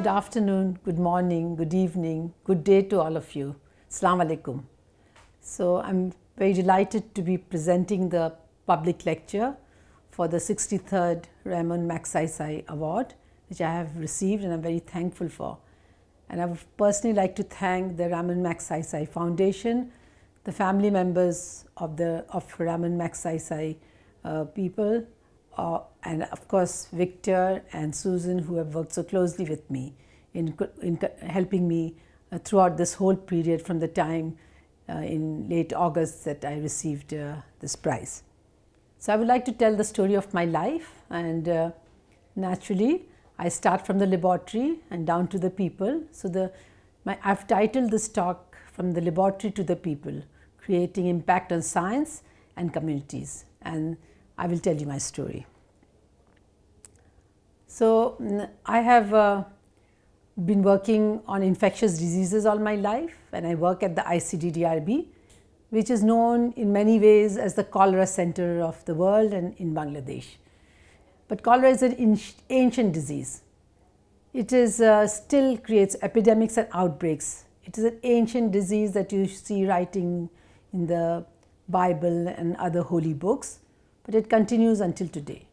Good afternoon, good morning, good evening, good day to all of you. Assalamu alaikum. So I'm very delighted to be presenting the public lecture for the 63rd Ramon Magsaysay Award, which I have received and I'm very thankful for. And I would personally like to thank the Ramon Magsaysay Foundation, the family members of the of Ramon Magsaysay uh, people, uh, and of course Victor and Susan who have worked so closely with me in, in helping me uh, throughout this whole period from the time uh, in late August that I received uh, this prize. So I would like to tell the story of my life and uh, naturally I start from the laboratory and down to the people. So the my, I've titled this talk from the laboratory to the people, creating impact on science and communities and I will tell you my story. So I have uh, been working on infectious diseases all my life and I work at the ICDDRB which is known in many ways as the cholera center of the world and in Bangladesh. But cholera is an ancient disease. It is uh, still creates epidemics and outbreaks. It is an ancient disease that you see writing in the Bible and other holy books, but it continues until today.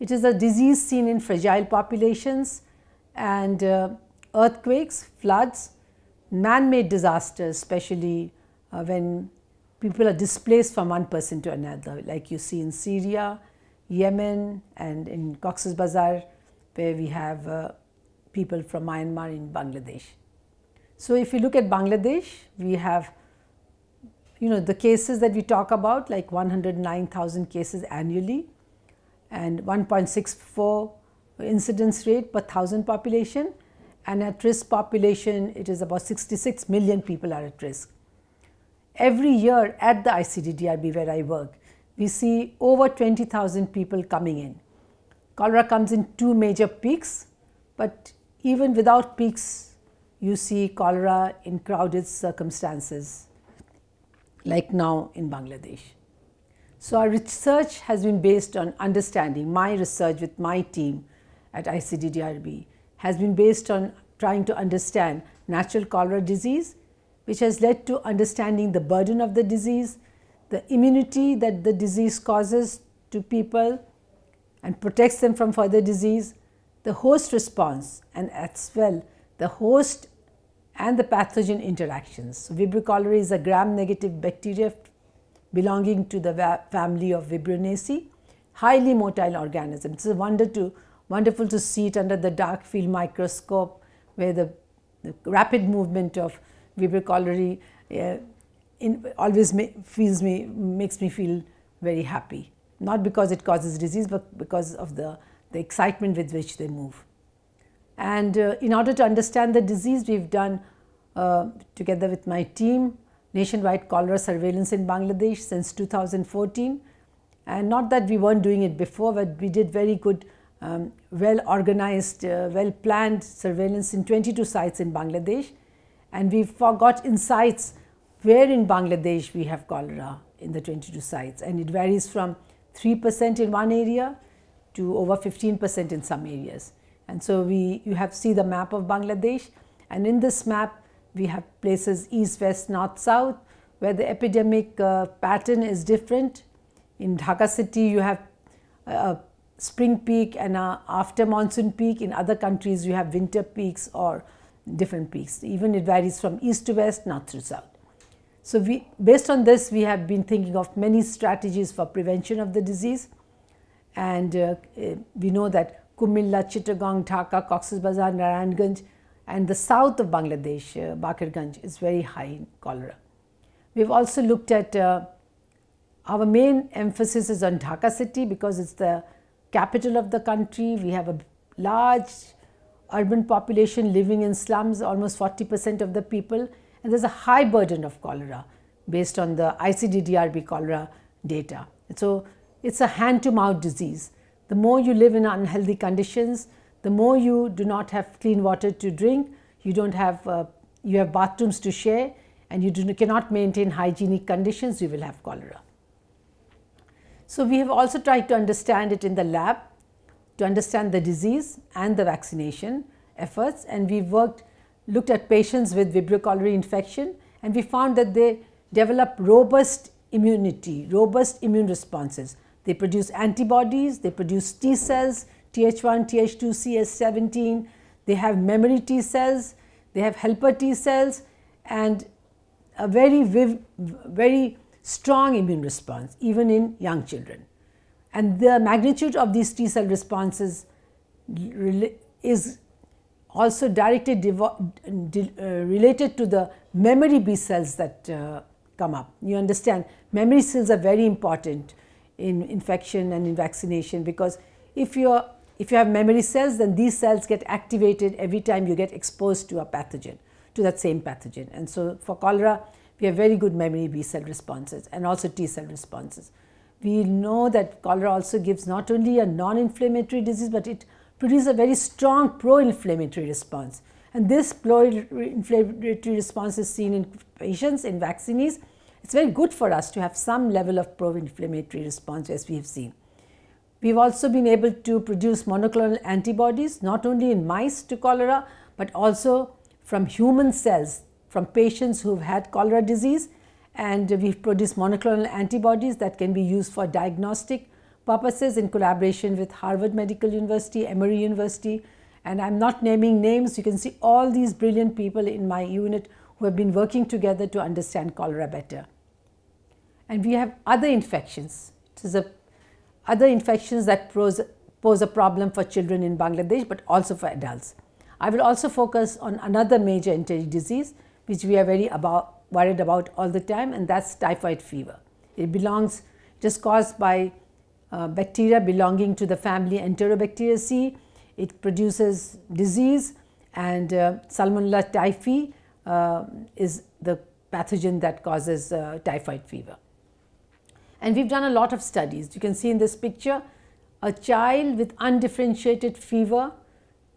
It is a disease seen in fragile populations and uh, earthquakes, floods, man-made disasters, especially uh, when people are displaced from one person to another, like you see in Syria, Yemen, and in Cox's Bazar, where we have uh, people from Myanmar in Bangladesh. So if you look at Bangladesh, we have you know the cases that we talk about like 109,000 cases annually and 1.64 incidence rate per thousand population and at risk population it is about 66 million people are at risk. Every year at the ICDDRB where I work, we see over 20,000 people coming in. Cholera comes in two major peaks, but even without peaks, you see cholera in crowded circumstances, like now in Bangladesh. So our research has been based on understanding, my research with my team at ICDDRB has been based on trying to understand natural cholera disease which has led to understanding the burden of the disease, the immunity that the disease causes to people and protects them from further disease, the host response and as well the host and the pathogen interactions. So, Vibrio cholerae is a gram-negative bacteria belonging to the family of Vibrionaceae, highly motile organism. It's a wonder to, wonderful to see it under the dark field microscope where the, the rapid movement of Vibrio cholerae uh, always feels me, makes me feel very happy. Not because it causes disease, but because of the, the excitement with which they move. And uh, in order to understand the disease, we've done uh, together with my team nationwide cholera surveillance in Bangladesh since 2014. And not that we weren't doing it before, but we did very good, um, well organized, uh, well planned surveillance in 22 sites in Bangladesh and we got insights where in Bangladesh we have cholera in the 22 sites and it varies from 3% in one area to over 15% in some areas. And so we you have see the map of Bangladesh and in this map we have places east, west, north, south where the epidemic uh, pattern is different. In Dhaka city you have a spring peak and a after monsoon peak. In other countries you have winter peaks or different peaks. Even it varies from east to west, north to south. So we, based on this, we have been thinking of many strategies for prevention of the disease. And uh, eh, we know that Kumilla, Chittagong, Dhaka, Cox's Bazar, Narayanganj, and the south of Bangladesh, uh, Bakirganj, is very high in cholera. We've also looked at uh, our main emphasis is on Dhaka city because it's the capital of the country. We have a large urban population living in slums, almost 40 percent of the people, and there's a high burden of cholera based on the ICDDRB cholera data. So, it's a hand to mouth disease. The more you live in unhealthy conditions, the more you do not have clean water to drink, you don't have, uh, you have bathrooms to share and you do, cannot maintain hygienic conditions, you will have cholera. So, we have also tried to understand it in the lab to understand the disease and the vaccination, efforts and we worked, looked at patients with Vibrio cholerae infection and we found that they develop robust immunity, robust immune responses. They produce antibodies, they produce T cells, Th1, Th2, Th17, they have memory T cells, they have helper T cells and a very, very strong immune response even in young children. And the magnitude of these T cell responses is also directly uh, related to the memory B cells that uh, come up. You understand memory cells are very important in infection and in vaccination because if you are if you have memory cells then these cells get activated every time you get exposed to a pathogen to that same pathogen and so for cholera we have very good memory B cell responses and also T cell responses. We know that cholera also gives not only a non-inflammatory disease but it produces a very strong pro-inflammatory response. And this pro-inflammatory response is seen in patients, in vaccinees. It's very good for us to have some level of pro-inflammatory response as we have seen. We've also been able to produce monoclonal antibodies not only in mice to cholera but also from human cells from patients who've had cholera disease and we've produced monoclonal antibodies that can be used for diagnostic purposes in collaboration with Harvard Medical University, Emory University, and I'm not naming names. You can see all these brilliant people in my unit who have been working together to understand cholera better. And we have other infections. It is a, other infections that pose, pose a problem for children in Bangladesh, but also for adults. I will also focus on another major enteric disease, which we are very about, worried about all the time, and that's typhoid fever. It belongs, it is caused by uh, bacteria belonging to the family Enterobacteriaceae. It produces disease and uh, Salmonella typhi uh, is the pathogen that causes uh, typhoid fever. And we've done a lot of studies. You can see in this picture a child with undifferentiated fever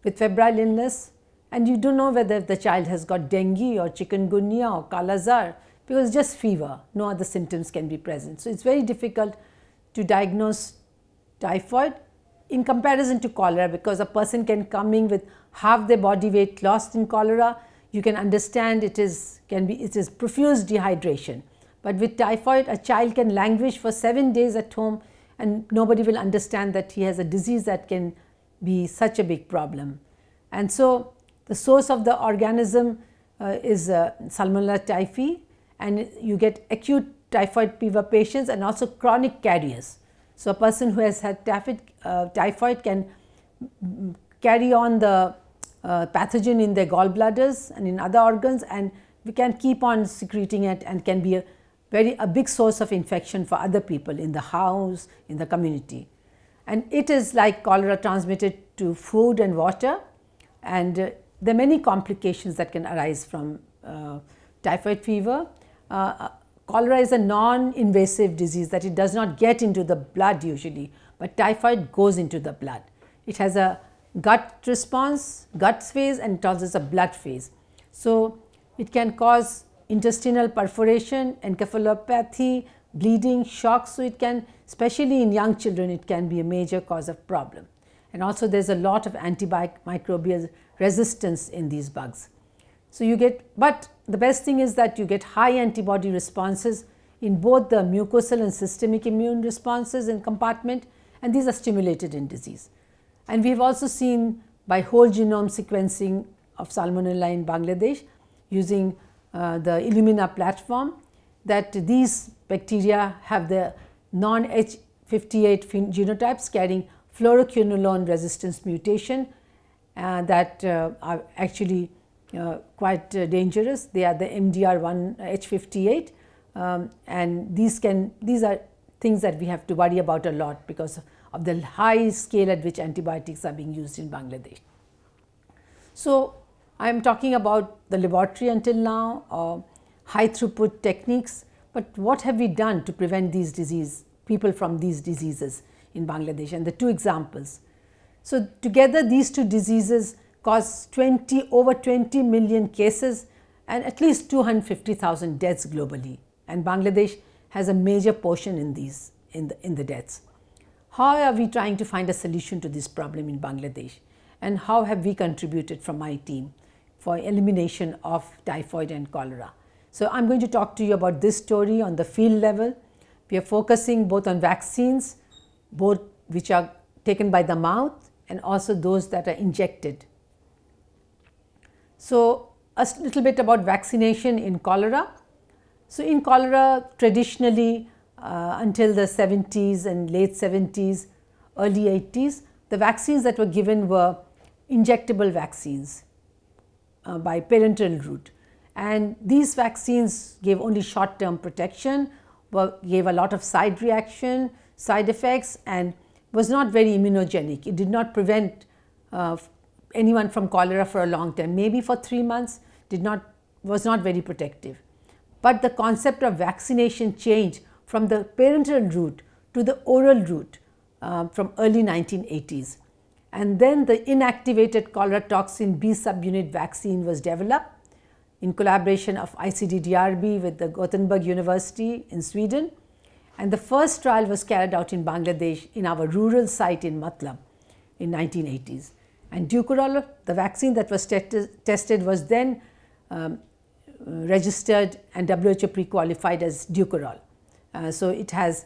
with febrile illness and you don't know whether the child has got dengue or chikungunya or kala-azar because just fever, no other symptoms can be present. So, it's very difficult to diagnose typhoid in comparison to cholera because a person can come in with half their body weight lost in cholera you can understand it is can be it is profuse dehydration but with typhoid a child can languish for 7 days at home and nobody will understand that he has a disease that can be such a big problem and so the source of the organism uh, is uh, salmonella typhi and you get acute typhoid fever patients and also chronic carriers. So, a person who has had typhoid, uh, typhoid can carry on the uh, pathogen in their gallbladders and in other organs and we can keep on secreting it and can be a very a big source of infection for other people in the house, in the community. And it is like cholera transmitted to food and water and uh, there are many complications that can arise from uh, typhoid fever. Uh, Cholera is a non-invasive disease that it does not get into the blood usually, but typhoid goes into the blood. It has a gut response, gut phase and it also a blood phase. So, it can cause intestinal perforation, encephalopathy, bleeding, shock. So, it can especially in young children it can be a major cause of problem. And also there is a lot of antimicrobial resistance in these bugs. So, you get, but the best thing is that you get high antibody responses in both the mucosal and systemic immune responses in compartment and these are stimulated in disease. And we have also seen by whole genome sequencing of Salmonella in Bangladesh using uh, the Illumina platform that these bacteria have the non-H58 genotypes carrying fluoroquinolone resistance mutation uh, that uh, are actually uh, quite uh, dangerous. They are the MDR1 H58 um, and these can these are things that we have to worry about a lot because of the high scale at which antibiotics are being used in Bangladesh. So, I am talking about the laboratory until now or high throughput techniques, but what have we done to prevent these disease people from these diseases in Bangladesh and the two examples. So, together these two diseases cause 20 over 20 million cases and at least 250,000 deaths globally and Bangladesh has a major portion in these in the, in the deaths. How are we trying to find a solution to this problem in Bangladesh? and how have we contributed from my team for elimination of typhoid and cholera. So I'm going to talk to you about this story on the field level. We are focusing both on vaccines, both which are taken by the mouth and also those that are injected. So a little bit about vaccination in cholera. So in cholera traditionally uh, until the 70s and late 70s, early 80s, the vaccines that were given were injectable vaccines uh, by parenteral route. And these vaccines gave only short term protection, gave a lot of side reaction, side effects and was not very immunogenic. It did not prevent uh, anyone from cholera for a long time, maybe for three months, did not, was not very protective. But the concept of vaccination changed from the parenteral route to the oral route uh, from early 1980s. And then the inactivated cholera toxin B subunit vaccine was developed in collaboration of ICDDRB with the Gothenburg University in Sweden. And the first trial was carried out in Bangladesh in our rural site in Matlab in 1980s. And Dukoral, the vaccine that was tested was then um, registered and WHO pre-qualified as Dukoral. Uh, so it has,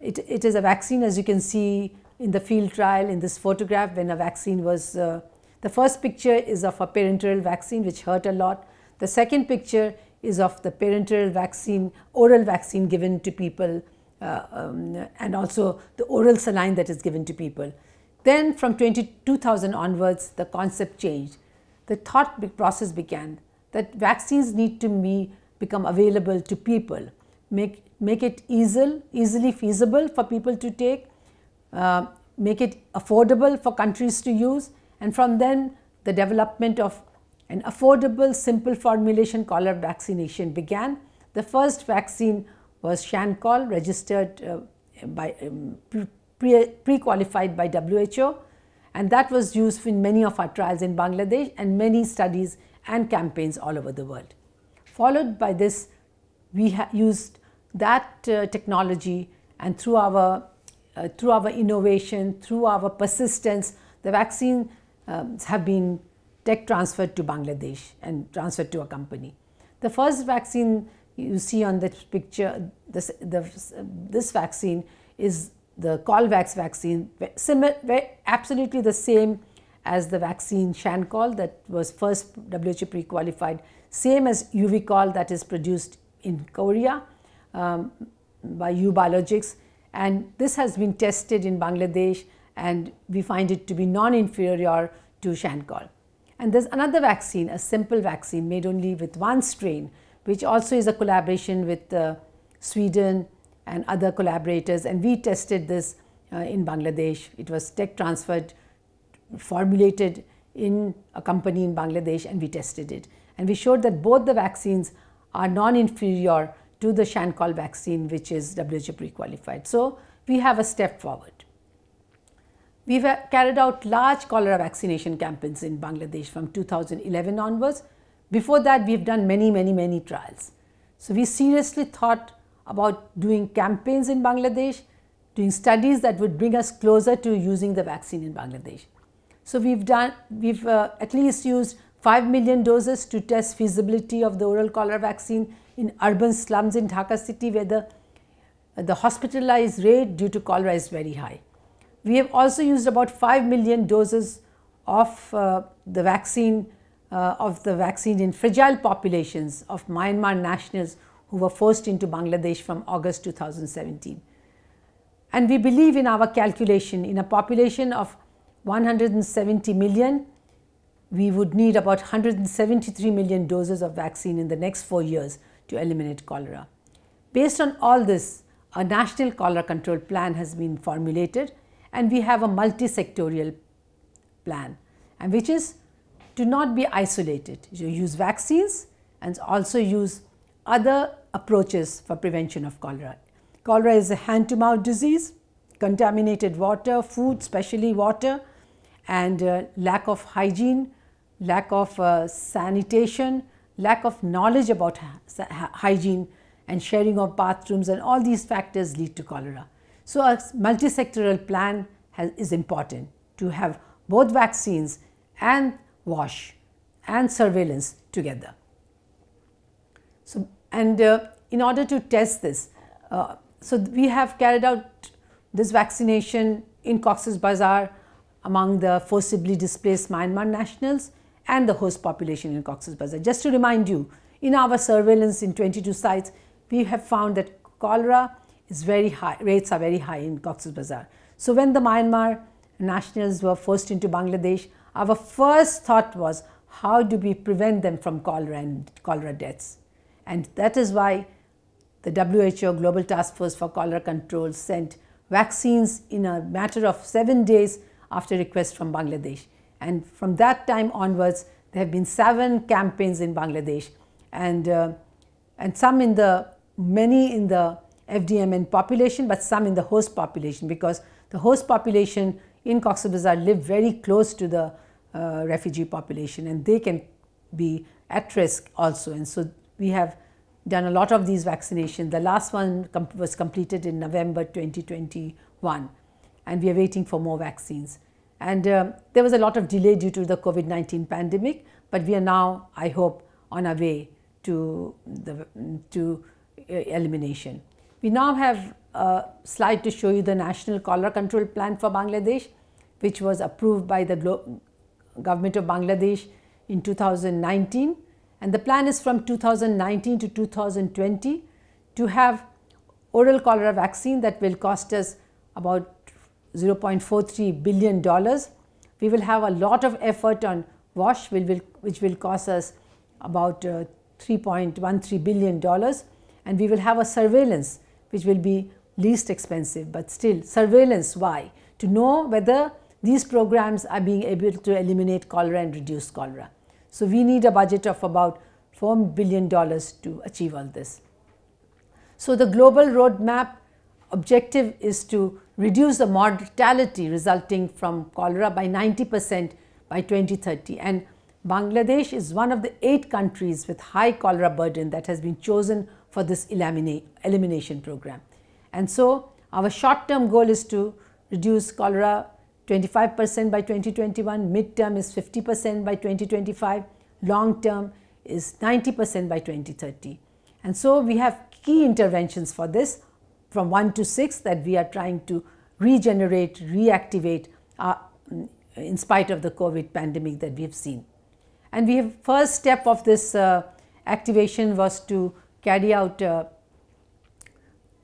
it, it is a vaccine as you can see in the field trial in this photograph when a vaccine was, uh, the first picture is of a parenteral vaccine which hurt a lot. The second picture is of the parenteral vaccine, oral vaccine given to people uh, um, and also the oral saline that is given to people. Then from 2000 onwards, the concept changed. The thought process began that vaccines need to be, become available to people, make make it easy, easily feasible for people to take, uh, make it affordable for countries to use and from then the development of an affordable simple formulation cholera vaccination began. The first vaccine was Shanchol registered uh, by um, pre-qualified by WHO and that was used in many of our trials in Bangladesh and many studies and campaigns all over the world. Followed by this we used that uh, technology and through our, uh, through our innovation, through our persistence, the vaccine um, have been tech transferred to Bangladesh and transferred to a company. The first vaccine you see on this picture, this, the, this vaccine is the Cholvax vaccine, absolutely the same as the vaccine Shanchol that was first WHO pre-qualified, same as Euvichol that is produced in Korea um, by EuBiologics and this has been tested in Bangladesh and we find it to be non-inferior to Shanchol. And there's another vaccine, a simple vaccine made only with one strain, which also is a collaboration with uh, Sweden and other collaborators. And we tested this uh, in Bangladesh. It was tech transferred, formulated in a company in Bangladesh, and we tested it. And we showed that both the vaccines are non-inferior to the Shanchol vaccine which is WHO pre-qualified. So, we have a step forward. We have carried out large cholera vaccination campaigns in Bangladesh from 2011 onwards. Before that, we have done many, many, many trials. So, we seriously thought about doing campaigns in Bangladesh, doing studies that would bring us closer to using the vaccine in Bangladesh. So, we have done, we have uh, at least used 5 million doses to test feasibility of the oral cholera vaccine in urban slums in Dhaka city where the, the hospitalized rate due to cholera is very high. We have also used about 5 million doses of uh, the vaccine uh, of the vaccine in fragile populations of Myanmar nationals who were forced into Bangladesh from August 2017. And we believe in our calculation in a population of 170 million, we would need about 173 million doses of vaccine in the next four years to eliminate cholera. Based on all this, a national cholera control plan has been formulated and we have a multi-sectorial plan and which is to not be isolated. You use vaccines and also use other approaches for prevention of cholera. Cholera is a hand to mouth disease, contaminated water, food, especially water and uh, lack of hygiene, lack of uh, sanitation, lack of knowledge about hygiene and sharing of bathrooms and all these factors lead to cholera. So a multi-sectoral plan has, is important to have both vaccines and wash and surveillance together. So, and uh, in order to test this, uh, so we have carried out this vaccination in Cox's Bazar among the forcibly displaced Myanmar nationals and the host population in Cox's Bazar. Just to remind you, in our surveillance in 22 sites, we have found that cholera is very high, rates are very high in Cox's Bazar. So when the Myanmar nationals were forced into Bangladesh, our first thought was how do we prevent them from cholera and cholera deaths? And that is why the WHO Global Task Force for Cholera Control sent vaccines in a matter of seven days after request from Bangladesh. And from that time onwards, there have been seven campaigns in Bangladesh and, uh, and some in the, many in the FDMN population, but some in the host population because the host population in Cox's Bazar live very close to the uh, refugee population and they can be at risk also. And so we have done a lot of these vaccinations. The last one was completed in November 2021 and we are waiting for more vaccines. And uh, there was a lot of delay due to the COVID-19 pandemic, but we are now, I hope, on our way to, the, to uh, elimination. We now have a slide to show you the National Cholera Control Plan for Bangladesh, which was approved by the government of Bangladesh in 2019. And the plan is from 2019 to 2020 to have oral cholera vaccine that will cost us about $0.43 billion. We will have a lot of effort on WASH, which will cost us about uh, $3.13 billion. And we will have a surveillance, which will be least expensive, but still surveillance. Why? To know whether these programs are being able to eliminate cholera and reduce cholera. So we need a budget of about $4 billion to achieve all this. So the global roadmap objective is to reduce the mortality resulting from cholera by 90 percent by 2030 and Bangladesh is one of the eight countries with high cholera burden that has been chosen for this elimination program. And so our short term goal is to reduce cholera 25 percent by 2021, mid term is 50 percent by 2025, long term is 90 percent by 2030. And so we have key interventions for this from 1 to 6 that we are trying to regenerate, reactivate uh, in spite of the COVID pandemic that we have seen. And we have first step of this uh, activation was to carry out a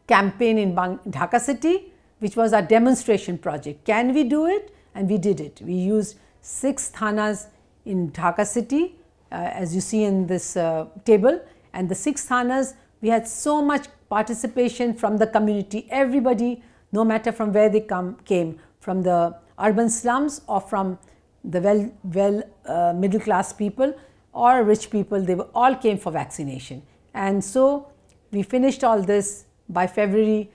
campaign in Bang Dhaka city, which was our demonstration project. Can we do it? And we did it. We used six thanas in Dhaka city, uh, as you see in this uh, table. And the six thanas, we had so much participation from the community, everybody, no matter from where they come, came, from the urban slums or from the well, well uh, middle class people or rich people, they were, all came for vaccination. And so we finished all this by February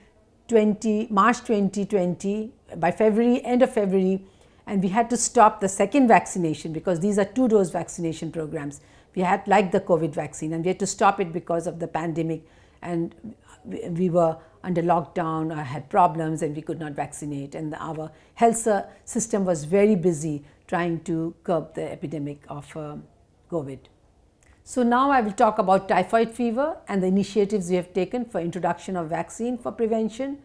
20, March 2020, by February, end of February, and we had to stop the second vaccination because these are two dose vaccination programs. We had like the COVID vaccine and we had to stop it because of the pandemic and we were under lockdown, I had problems and we could not vaccinate and our health system was very busy trying to curb the epidemic of uh, COVID. So now I will talk about typhoid fever and the initiatives we have taken for introduction of vaccine for prevention.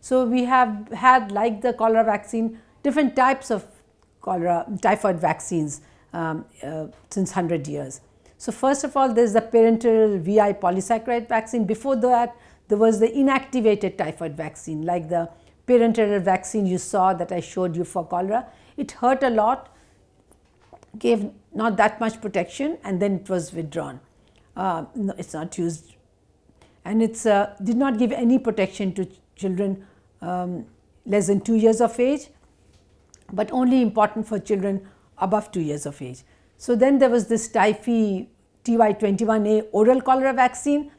So we have had like the cholera vaccine different types of cholera typhoid vaccines um, uh, since 100 years. So first of all there is the parenteral VI polysaccharide vaccine. Before that there was the inactivated typhoid vaccine like the parenteral vaccine you saw that I showed you for cholera. It hurt a lot, gave not that much protection and then it was withdrawn. Uh, no, it's not used and it uh, did not give any protection to children um, less than 2 years of age, but only important for children above 2 years of age. So then there was this Typhi TY21A oral cholera vaccine,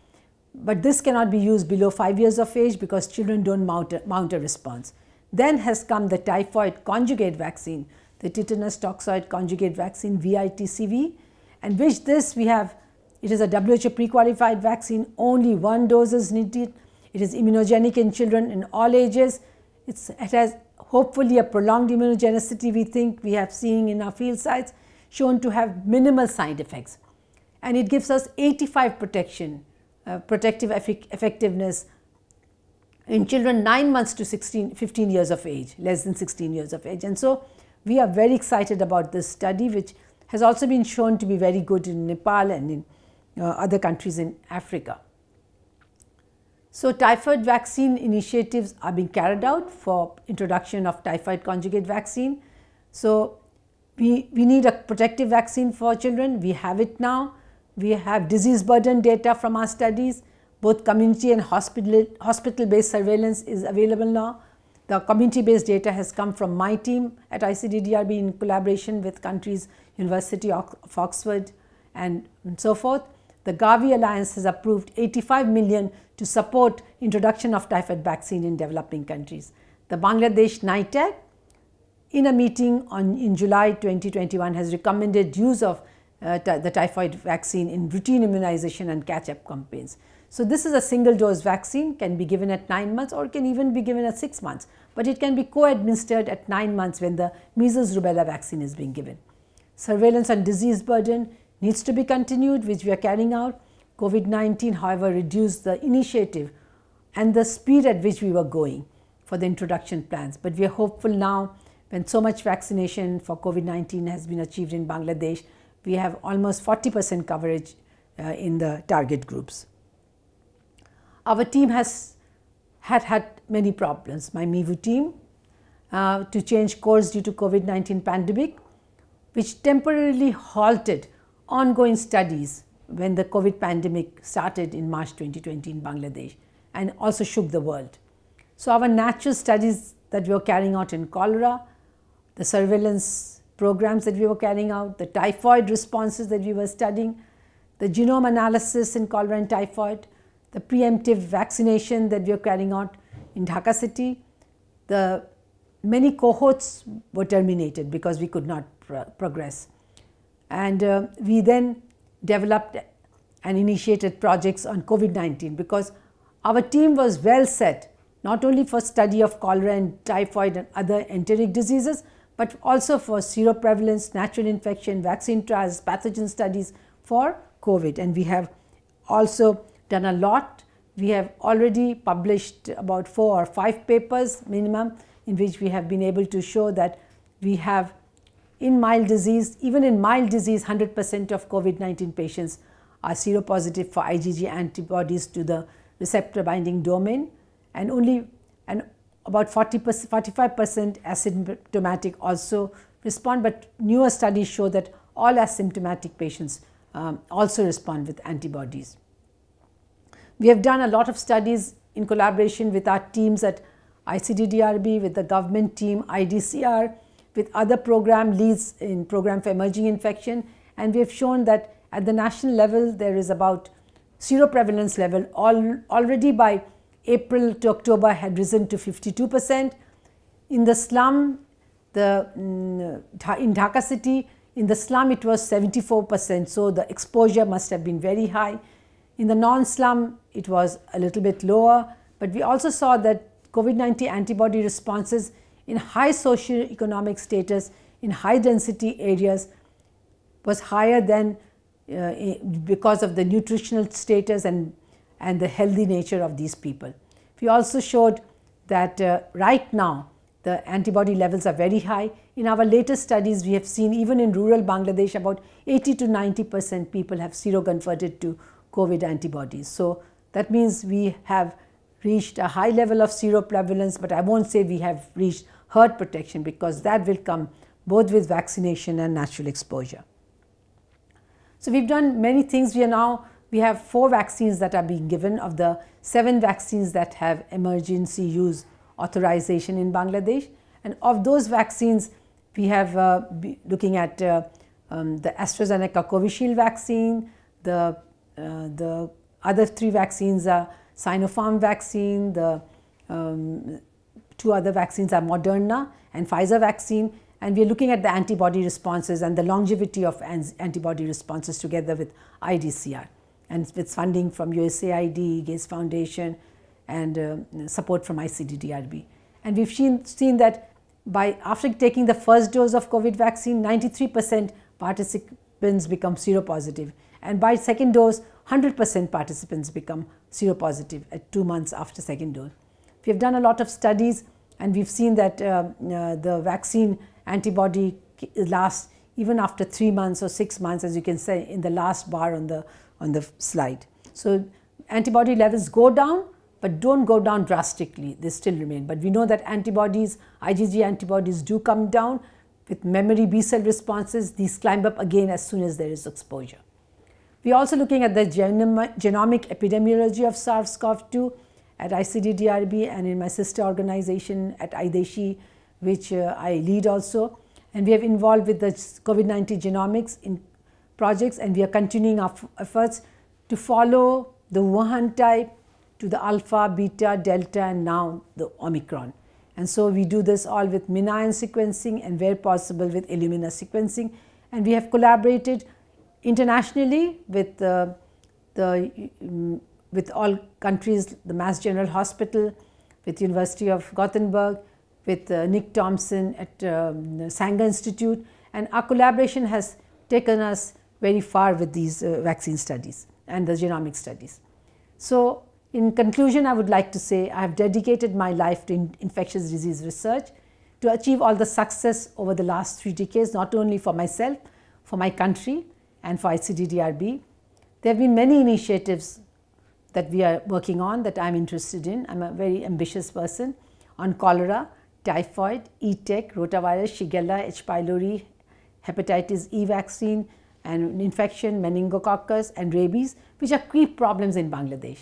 but this cannot be used below 5 years of age because children don't mount a, mount a response. Then has come the typhoid conjugate vaccine, the tetanus toxoid conjugate vaccine VITCV and which this we have it is a WHO pre-qualified vaccine only one dose is needed it is immunogenic in children in all ages it's, it has hopefully a prolonged immunogenicity we think we have seen in our field sites shown to have minimal side effects. And it gives us 85 protection, uh, protective effectiveness in children 9 months to 16, 15 years of age, less than 16 years of age. And so we are very excited about this study which has also been shown to be very good in Nepal and in uh, other countries in Africa. So typhoid vaccine initiatives are being carried out for introduction of typhoid conjugate vaccine. So we, we need a protective vaccine for children. We have it now. We have disease burden data from our studies. Both community and hospital, hospital-based surveillance is available now. The community-based data has come from my team at ICDDRB in collaboration with countries, University of Oxford and, so forth the Gavi Alliance has approved 85 million to support introduction of typhoid vaccine in developing countries. The Bangladesh NITAG in a meeting on, in July 2021 has recommended use of Uh, the typhoid vaccine in routine immunization and catch-up campaigns. So this is a single dose vaccine, can be given at 9 months or can even be given at 6 months. But it can be co-administered at 9 months when the measles rubella vaccine is being given. Surveillance on disease burden needs to be continued, which we are carrying out. COVID-19, however, reduced the initiative and the speed at which we were going for the introduction plans. But we are hopeful now when so much vaccination for COVID-19 has been achieved in Bangladesh, we have almost 40% coverage uh, in the target groups. Our team has had had many problems. My MIVU team uh, to change course due to COVID-19 pandemic, which temporarily halted ongoing studies when the COVID pandemic started in March 2020 in Bangladesh and also shook the world. So our natural studies that we were carrying out in cholera, the surveillance programs that we were carrying out, the typhoid responses that we were studying, the genome analysis in cholera and typhoid, the preemptive vaccination that we were carrying out in Dhaka city, the many cohorts were terminated because we could not pro progress. And uh, we then developed and initiated projects on COVID-19 because our team was well set not only for study of cholera and typhoid and other enteric diseases, but also for seroprevalence, natural infection, vaccine trials, pathogen studies for COVID. And we have also done a lot. We have already published about four or five papers minimum in which we have been able to show that we have in mild disease, even in mild disease, 100% of COVID-19 patients are seropositive for IgG antibodies to the receptor binding domain and only and about 40 45% asymptomatic also respond, but newer studies show that all asymptomatic patients um, also respond with antibodies. We have done a lot of studies in collaboration with our teams at ICDDRB, with the government team, IDCR, with other program leads in program for emerging infection and we have shown that at the national level there is about seroprevalence level all, already by April to October had risen to 52 percent. In the slum, the, mm, in Dhaka city, in the slum it was 74 percent, so the exposure must have been very high. In the non-slum it was a little bit lower, but we also saw that COVID-19 antibody responses in high socio-economic status in high density areas was higher than uh, because of the nutritional status and, and the healthy nature of these people. We also showed that uh, right now the antibody levels are very high. In our latest studies, we have seen even in rural Bangladesh about 80 to 90 percent people have seroconverted to COVID antibodies. So that means we have reached a high level of seroprevalence, but I won't say we have reached herd protection because that will come both with vaccination and natural exposure. So we've done many things. We are now, we have four vaccines that are being given of the seven vaccines that have emergency use authorization in Bangladesh. And of those vaccines, we have uh, looking at uh, um, the AstraZeneca Covishield vaccine, the, uh, the other three vaccines are Sinopharm vaccine, the um, two other vaccines are Moderna and Pfizer vaccine and we are looking at the antibody responses and the longevity of antibody responses together with IDCR and with funding from USAID, Gates Foundation and uh, support from ICDDRB. And we've seen, seen that by after taking the first dose of COVID vaccine, 93% participants become seropositive. And by second dose, 100% participants become seropositive at two months after second dose. We have done a lot of studies and we've seen that uh, uh, the vaccine antibody lasts even after three months or six months, as you can see in the last bar on the, on the slide. So antibody levels go down, but don't go down drastically. They still remain. But we know that antibodies, IgG antibodies do come down with memory B cell responses. These climb up again as soon as there is exposure. We're also looking at the genomic epidemiology of SARS-CoV-2 at ICDDRB and in my sister organization at IDESHI, which uh, I lead also. And we have involved with the COVID-19 genomics in projects and we are continuing our efforts to follow the Wuhan type to the alpha, beta, delta and now the Omicron. And so we do this all with MinION sequencing and where possible with Illumina sequencing. And we have collaborated internationally with uh, the um, with all countries, the Mass General Hospital, with University of Gothenburg, with uh, Nick Thomson at um, Sanger Institute, and our collaboration has taken us very far with these uh, vaccine studies and the genomic studies. So, in conclusion, I would like to say I have dedicated my life to in infectious disease research to achieve all the success over the last three decades, not only for myself, for my country, and for ICDDRB. There have been many initiatives that we are working on that I'm interested in. I'm a very ambitious person on cholera, typhoid, ETEC, rotavirus, Shigella, H. pylori, hepatitis E vaccine, and infection, meningococcus, and rabies, which are key problems in Bangladesh.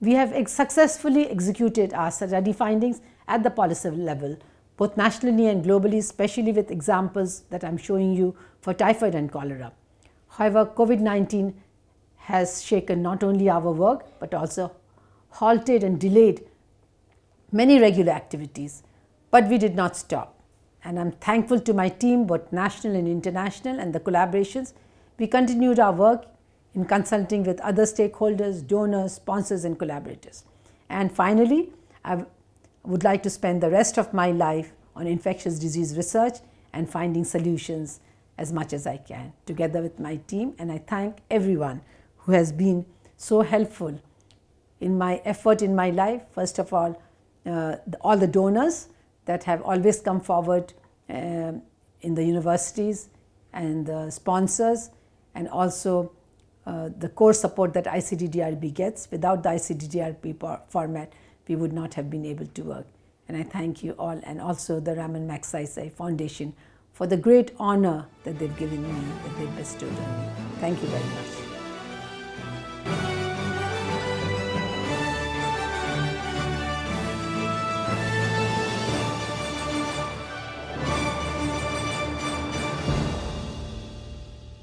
We have ex successfully executed our study findings at the policy level, both nationally and globally, especially with examples that I'm showing you for typhoid and cholera. However, COVID-19 has shaken not only our work, but also halted and delayed many regular activities. But we did not stop. And I'm thankful to my team, both national and international, and the collaborations. We continued our work in consulting with other stakeholders, donors, sponsors, and collaborators. And finally, I would like to spend the rest of my life on infectious disease research and finding solutions as much as I can together with my team and I thank everyone who has been so helpful in my effort in my life. First of all, uh, all the donors that have always come forward uh, in the universities and the sponsors and also uh, the core support that ICDDRB gets. Without the ICDDRB format, we would not have been able to work. And I thank you all and also the Ramon Magsaysay Foundation for the great honor that they've given me, that they've bestowed on me. Thank you very much.